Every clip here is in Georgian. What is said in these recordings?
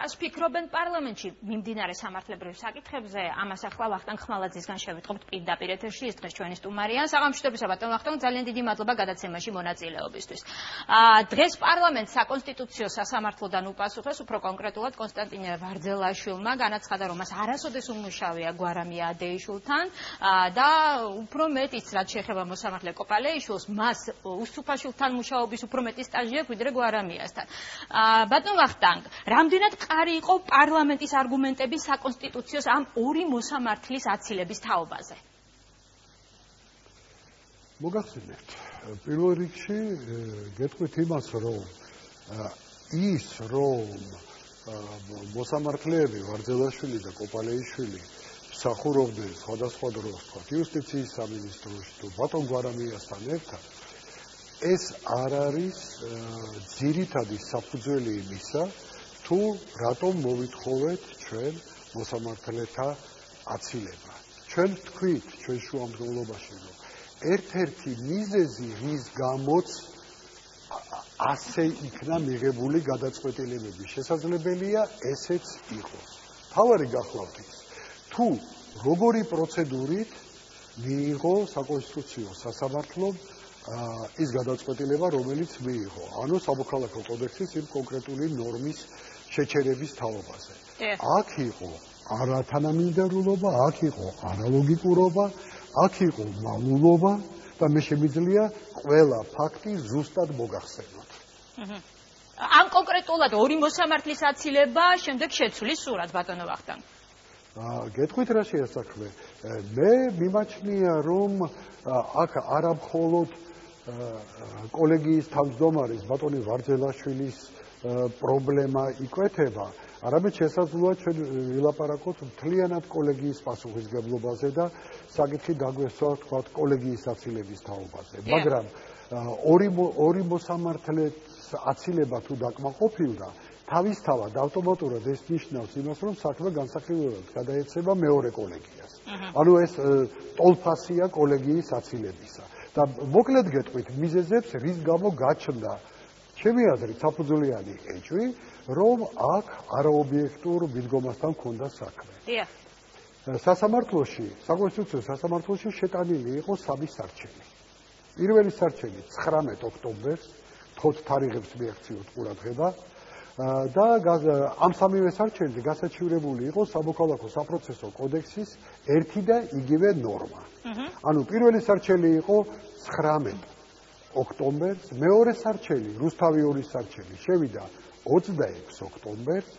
რას ფიქრობენ პარლამენტში მიმდინარე სამართლებრივ საკითხებზე? ამას ახლა ვახტანგ ხმალაძისგან შევიტყობთ პირდაპირ ეთერში, ეს დღეს ჩვენი სტუმარია. საღამოშტებისა ბატონ ვახტანგ, ძალიან დიდი მადლობა გადაცემაში მონაწილეობისთვის. აა დღეს პარლამენტს საკონსტიტუციო სასამართლოდან უპასუხეს უფრო კონკრეტულად კონსტანტინე ვარძელაშვილმა, განაცხადა, რომ მას არასოდეს უმუშავია გვარამია ადეიშვილთან და უფრო მეტიც რაც შეეხება მოსამართლე კოპალეიშვილს, მას უსუფაშვილთან მუშაობის უფრო მეტი სტაჟი აქვს ვიდრე გვარამიასთან. აა ბატონ ვახტანგ, რამდენად მყარი იყო პარლამენტის არგუმენტები საკონსტიტუციოს ამ ორი მოსამართლის აცილების თაობაზე? მოგახსენებთ, პირველ რიგში გეტყვით იმას, რომ ის რომ მოსამართლეები ვარძელაშვილი და კოპალეიშვილი სახურობდნენ სხვადასხვა დროს, თქვა იუსტიციის სამინისტროში თუ ბატონ გვარამიასთან ერთად, ეს არ არის ძირითადი საფუძველი იმისა, თუ რატომ მოვითხოვეთ ჩვენ მოსამართლეთა აცილება. ჩვენ თქვით ჩვენ შუამდგომლობაში, რომ ერთ-ერთი მიზეზი, რის გამოც ასე იქნა მიღებული გადაწყვეტილებები, შესაძლებელია ესეც იყოს. თავარი გახლავთ ის. თუ როგორი პროცედურით მიიღო საკონსტიტუციო სასამართლომ ის გადაწყვეტილება, რომელიც მიიღო. ანუ საბოქალაქო კოდექსის იმ კონკრეტული ნორმის შეჩერების თაობაზე. აქ იყო არათანამიმდევრულობა, აქ იყო არალოგიკურობა, აქ იყო მალულობა და მე შემიძლია ყველა ფაქტი ზუსტად მოგახსენოთ. ამ კონკრეტულად ორი მოსამართლის აცილება შემდეგ შეცვლის სურათ ბატონო ვახტანგ. აა გეტყვით რა შეასაქმე? მე მიმაჩნია რომ აქ არამხოლოდ კოლეგიის თავმჯდომარის ბატონი ვარძელაშვილის პრობლემა იკვეთება, არამედ შესაძლოა ჩვენ ვილაპარაკოთ მთლიანად კოლეგიის პასუხისგებლობაზე და საკითხი დაგვესვა თქვა კოლეგიის აცილების თაობაზე. მაგრამ ორი ორი მოსამართლეს აცილება თუ დაკმაყოფილდა, თავისთავად ავტომატურად ეს ნიშნავს იმას, რომ საქმე განსახილველად გადაეცემა მეორე კოლეგიას. ანუ ეს ტოლფასია კოლეგიის აცილებისა. და მოკლედ გეტყვით მიზეზებს რის გამო გაჩნდა ჩემი აზრით საფუძვლიანი ეჭვი რომ აქ არაობიექტურ მიდგომასთან ქონდა საქმე. დიახ. სასამართლოში, საკონსტიტუციო სასამართლოში შეტანილი იყო სამი სარჩელი. პირველი სარჩელი 19 ოქტომბერს, თოთ თარიღებს მიაქციოთ ყურადღება და ამ სამივე სარჩელზე გასაჩივრებული იყო სამოქალაქო საპროცესო კოდექსის ერთი და იგივე ნორმა. ანუ პირველი სარჩელი იყო 19 ოქტომბერს, მეორე სარჩელი, რუსთავი ორი სარჩელი შევიდა 26 ოქტომბერს,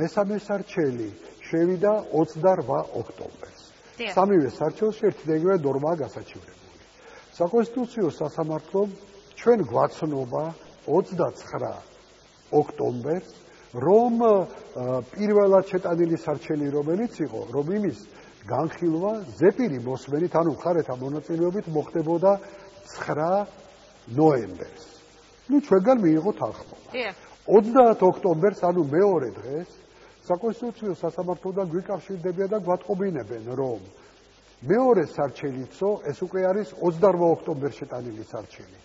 მესამე სარჩელი შევიდა 28 ოქტომბერს. სამივე სარჩელში ერთი და იგივე ნორმაა გასაჩივრებული. საკონსტიტუციო სასამართლომ ჩვენ გვაცნობა 29 ოქტომბერს რომ პირველად შეტანილი სარჩელი რომელიც იყო რომ იმის განხილვა ზეპირი მოსმენით ანუ ხარეთა მონაწილეობით მოხდებოდა 9 ნოემბერს. ნუ ჩვენგან მიიღო თანხმობა. დიახ. 30 ოქტომბერს, ანუ მეორე დღეს, საკონსტიტუციო სასამართლოდან გვიკავშირდებიან და გვატყობინებენ, რომ მეორე სარჩელიცო, ეს უკვე არის 28 ოქტომბერს შეტანილი სარჩელი.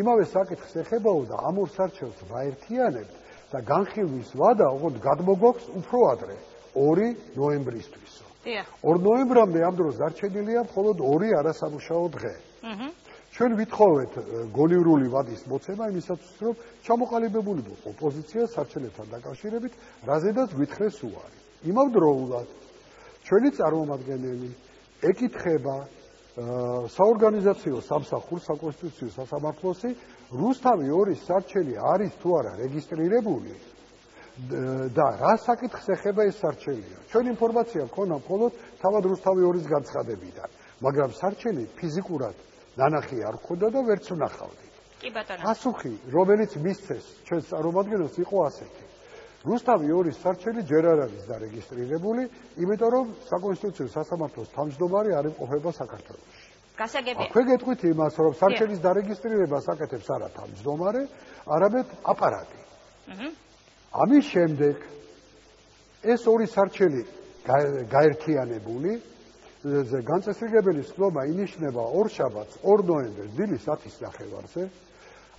იმავე საკითხს ეხებაო და ამ ორ სარჩელს ვაერთიანებთ და განხილვის ვადა უგოდ გადმოგვაქვს უფრო ადრე, 2 ნოემბრისთვისო. დიახ. 2 ნოემბრამდე ამ დროს დარჩენილია მხოლოდ 2 არასამუშაო დღე. აჰა. ჩვენ ვითხოვეთ გონივრული ვადის მოცემა იმისათვის რომ ჩამოყალიბებულიყო ოპოზიცია საჩელებთან დაკავშირებით რაზედაც ვითხრეს უარი იმავდროულად ჩვენი წარმომადგენელი ეკითხება საორგანიზაციო სამსახურს საკონსტიტუციო სასამართლოსი რუსთავი ორის სარჩელი არის თუ არა რეგისტრირებული და რა საკითხს ეხება ეს სარჩელია ჩვენ ინფორმაცია გქონა მხოლოდ თავად რუსთავი ორის განცხადებიდან მაგრამ სარჩელი ფიზიკურად ნანახი არ ხოდა და ვერც ვნახავდი. კი ბატონო. პასუხი, რომელიც მისცეს ჩვენს წარმომადგენელს იყო ასეთი. რუსთავი ორის სარჩელი ჯერ არ არის დარეგისტრირებული, იმიტომ რომ საკონსტიტუციო სასამართლოს თავმჯდომარე არ იმყოფება საქართველოში. გასაგებია. აქვე გეტყვით იმას, რომ სარჩელის დარეგისტრირებას აკეთებს არა თავმჯდომარე, არამედ აპარატი. აჰა. ამის შემდეგ ეს ორი სარჩელი გაერთიანებული განწესრიგებელი სლობა ინიშნება ორ შაბათს 2 ნოემბერს დილის 10-ის ნახევარზე.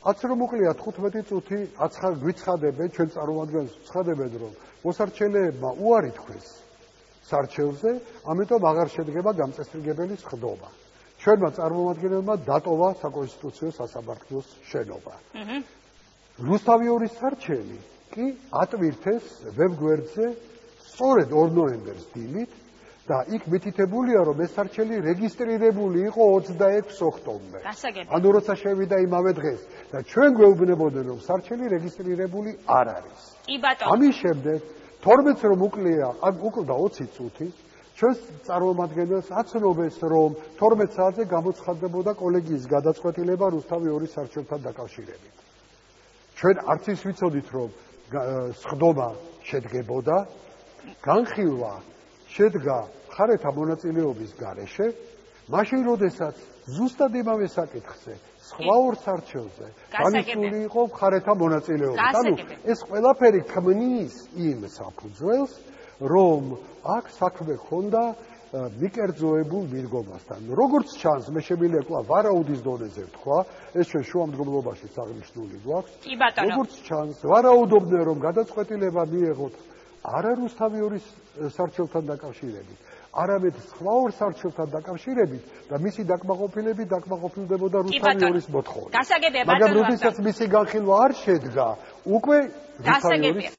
აც რომ მოკლია 15 წუთი აცხა გვიცხადებენ ჩვენ წარმოადგენს ცხადებენ რომ მოსარჩელეებმა უარი თქვეს სარჩელზე ამიტომ აღარ შედგება გამწესრიგებელი ხდობა ჩვენმა წარმომადგენლებმა დატოვა საკონსტიტუციო სასამართლოს შენობა. აჰა რუსთავიორის სარჩელი კი ატვირთეს ვებგვერდზე სწორედ 2 ნოემბერს დილით და იქ მითითებულია რომ ეს სარჩელი რეგისტრირებული იყო 26 ოქტომბერს. გასაგებია. ანუ როცა შევიდა იმავე დღეს და ჩვენ გვეუბნებოდნენ რომ სარჩელი რეგისტრირებული არ არის. კი ბატონო. ამის შემდეგ 12-ს რომ უკლია, ან უკლდა 20 წუთი, ჩვენ წარმომადგენელს აცნობეს რომ 12 საათზე გამოცხადდებოდა კოლეგიის გადაწყვეტილება რუსთავი 2 სარჩელთან დაკავშირებით. ჩვენ არც ის ვიცოდით რომ სხდომა შედგებოდა განხილვა შედგა ხარეთა მონაწილეობის გარეშე, მაშინ როდესაც ზუსტად იმავე საკითხზე სხვა ორ სარჩელზე განიცული იყო ხარეთა მონაწილეობა. ანუ ეს ყველაფერი ქმნის იმ საფუძველს, რომ აქ საქმე ხონდა მიკერძოებულ მიდგომასთან. როგორც ჩანს, მე შემიძლია კვლავ ვარაუდის დონეზე ვთქვა, ეს ჩვენ შუამდგომლობაში საღმრთნული გვაქვს. კი ბატონო. როგორც ჩანს, ვარაუდობდნენ, რომ გადაწყვეტილება მიიღოთ არა რუსთავი ორის სარჩელთან დაკავშირებით, არამედ სხვა ორ სარჩელთან დაკავშირებით და მისი დაკმაყოფილებით დაკმაყოფილდებოდა რუსთავი ორის მოთხოვნა. გასაგებია ბატონო. მაგრამ როდესაც მისი განხილვა არ შედგა, უკვე რუსთავი ორის